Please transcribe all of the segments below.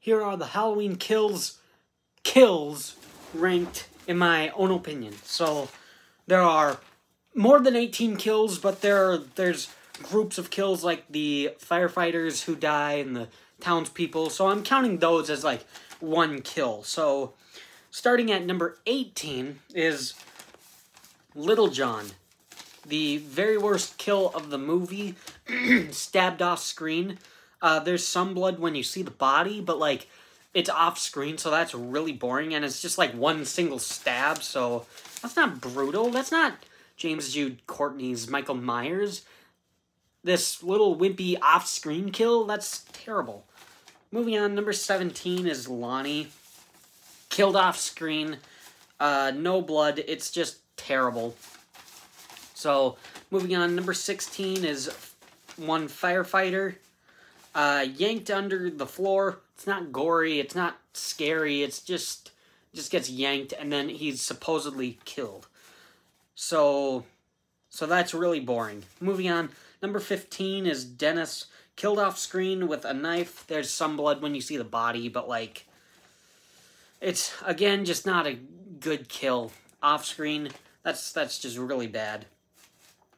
here are the Halloween kills, kills ranked in my own opinion. So there are more than 18 kills, but there are, there's groups of kills like the firefighters who die and the townspeople. So I'm counting those as like one kill. So starting at number 18 is Little John. The very worst kill of the movie, stabbed off screen. Uh, there's some blood when you see the body, but like it's off screen, so that's really boring. And it's just like one single stab, so that's not brutal. That's not James Jude Courtney's Michael Myers. This little wimpy off screen kill, that's terrible. Moving on, number 17 is Lonnie. Killed off screen. Uh, no blood. It's just terrible. So, moving on, number 16 is one firefighter. Uh, yanked under the floor. It's not gory. It's not scary. It's just just gets yanked and then he's supposedly killed. So so that's really boring. Moving on, number 15 is Dennis killed off screen with a knife. There's some blood when you see the body, but like it's again just not a good kill off screen. That's that's just really bad.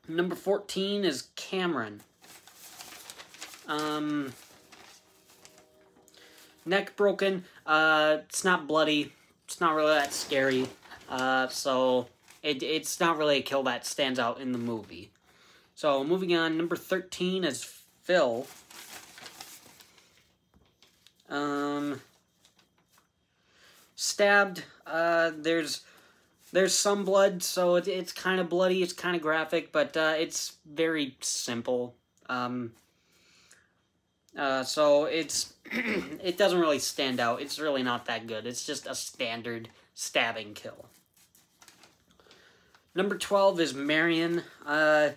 Number 14 is Cameron. Um neck broken. Uh it's not bloody. It's not really that scary. Uh so it it's not really a kill that stands out in the movie. So moving on, number 13 is Phil. Um stabbed. Uh there's there's some blood, so it, it's kind of bloody, it's kind of graphic, but uh, it's very simple. Um, uh, so it's it doesn't really stand out. It's really not that good. It's just a standard stabbing kill. Number 12 is Marion. Uh,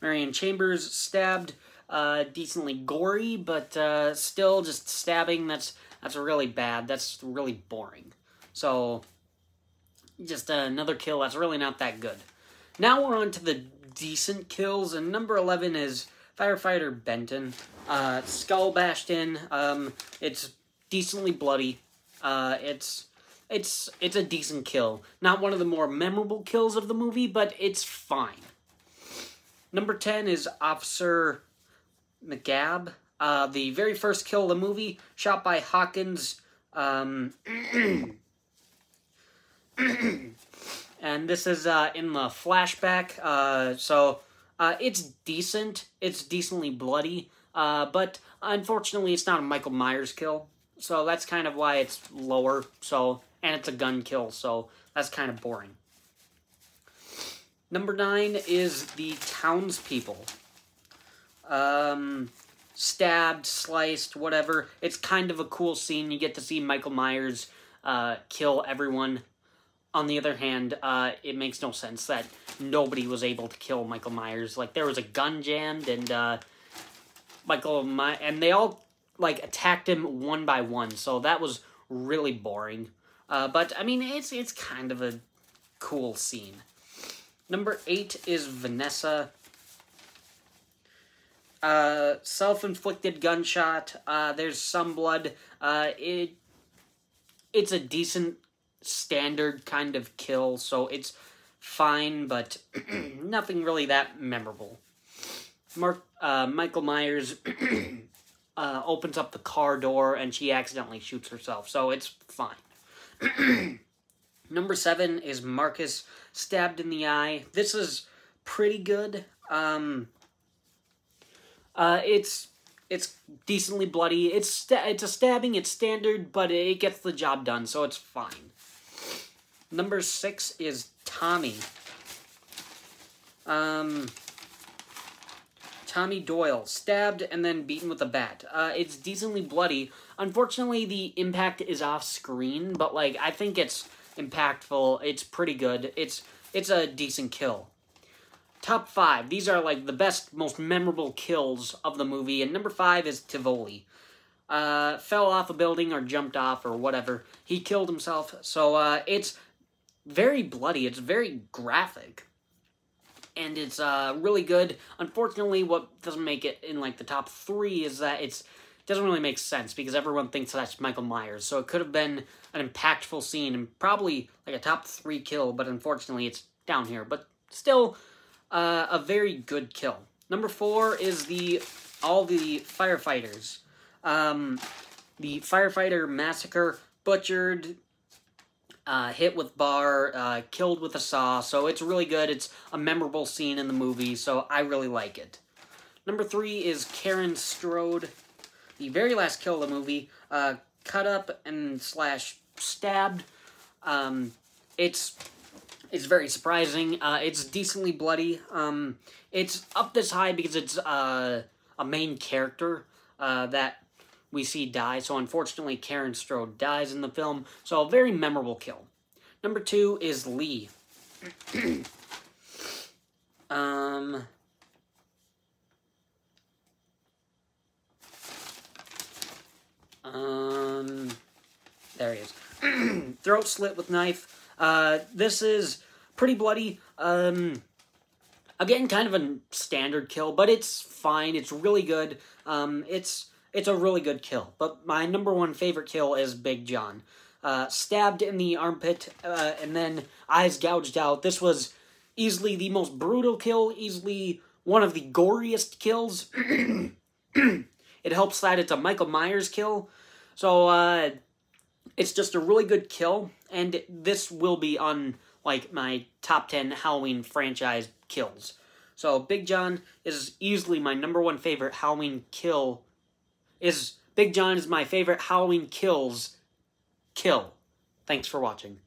Marion Chambers stabbed. Uh, decently gory, but uh, still just stabbing. That's that's really bad. That's really boring. So just another kill that's really not that good. Now we're on to the decent kills, and number 11 is Firefighter Benton. Uh, skull bashed in. Um, it's decently bloody. Uh, it's it's it's a decent kill. Not one of the more memorable kills of the movie, but it's fine. Number 10 is Officer McCabe. Uh, the very first kill of the movie, shot by Hawkins. Um, and this is uh, in the flashback. Uh, so uh, it's decent. It's decently bloody. Uh, but unfortunately, it's not a Michael Myers kill. So that's kind of why it's lower. So and it's a gun kill. So that's kind of boring. Number nine is the townspeople. Um, stabbed, sliced, whatever. It's kind of a cool scene. You get to see Michael Myers uh, kill everyone on the other hand, uh, it makes no sense that nobody was able to kill Michael Myers. Like there was a gun jammed, and uh, Michael My and they all like attacked him one by one. So that was really boring. Uh, but I mean, it's it's kind of a cool scene. Number eight is Vanessa. Uh, self-inflicted gunshot. Uh, there's some blood. Uh, it it's a decent standard kind of kill, so it's fine, but nothing really that memorable. Mark, uh, Michael Myers uh, opens up the car door and she accidentally shoots herself, so it's fine. Number seven is Marcus stabbed in the eye. This is pretty good. Um, uh, it's it's decently bloody. It's it's a stabbing. It's standard, but it gets the job done, so it's fine. Number six is Tommy. Um, Tommy Doyle, stabbed and then beaten with a bat. Uh, it's decently bloody. Unfortunately, the impact is off screen, but like I think it's impactful. It's pretty good. It's it's a decent kill. Top five. These are like the best, most memorable kills of the movie. And number five is Tivoli. Uh, fell off a building or jumped off or whatever. He killed himself. So uh, it's very bloody. It's very graphic. And it's uh, really good. Unfortunately, what doesn't make it in like the top three is that it's doesn't really make sense because everyone thinks that's Michael Myers. So it could have been an impactful scene and probably like a top three kill, but unfortunately it's down here. But still, uh, a very good kill. Number four is the all the firefighters. Um, the firefighter massacre, butchered, uh, hit with bar, uh, killed with a saw. So it's really good. It's a memorable scene in the movie, so I really like it. Number three is Karen Strode. The very last kill of the movie, uh, cut up and slash stabbed. Um, it's it's very surprising. Uh, it's decently bloody. Um, it's up this high because it's uh, a main character uh, that we see die. So unfortunately, Karen Strode dies in the film. So a very memorable kill. Number two is Lee. um. Um. There he is. Throat slit with knife. Uh, this is pretty bloody. Um, again, kind of a standard kill, but it's fine. It's really good. Um, it's it's a really good kill. But my number one favorite kill is Big John. Uh, stabbed in the armpit uh, and then eyes gouged out. This was easily the most brutal kill, easily one of the goriest kills. it helps that it's a Michael Myers kill. So, uh, it's just a really good kill, and this will be on, like, my top 10 Halloween franchise kills. So, Big John is easily my number one favorite Halloween kill is Big John is my favorite Halloween kills kill. Thanks for watching.